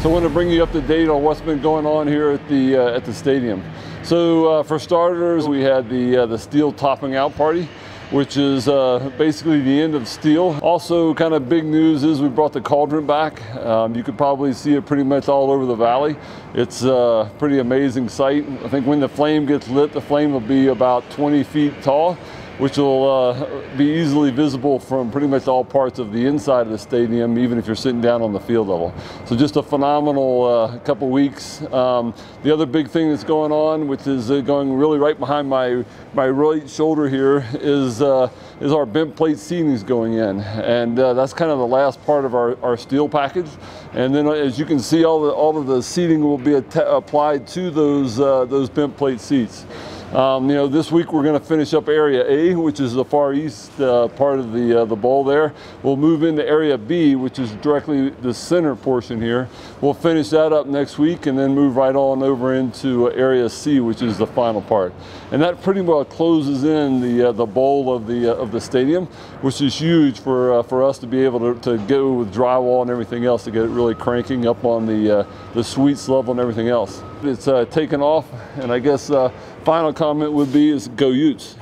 So I want to bring you up to date on what's been going on here at the uh, at the stadium. So uh, for starters, we had the uh, the steel topping out party which is uh, basically the end of steel. Also kind of big news is we brought the cauldron back. Um, you could probably see it pretty much all over the valley. It's a pretty amazing sight. I think when the flame gets lit, the flame will be about 20 feet tall which will uh, be easily visible from pretty much all parts of the inside of the stadium, even if you're sitting down on the field level. So just a phenomenal uh, couple weeks. Um, the other big thing that's going on, which is uh, going really right behind my my right shoulder here, is uh, is our bent plate seating is going in, and uh, that's kind of the last part of our, our steel package. And then, uh, as you can see, all the all of the seating will be applied to those those bent plate seats. Um, you know, this week we're going to finish up Area A, which is the far east uh, part of the uh, the bowl there. We'll move into Area B, which is directly the center portion here. We'll finish that up next week and then move right on over into Area C, which is the final part. And that pretty well closes in the uh, the bowl of the uh, of the stadium, which is huge for uh, for us to be able to, to go with drywall and everything else to get it really cranking up on the uh, the suites level and everything else. It's taken off, and I guess final comment would be is go Utes.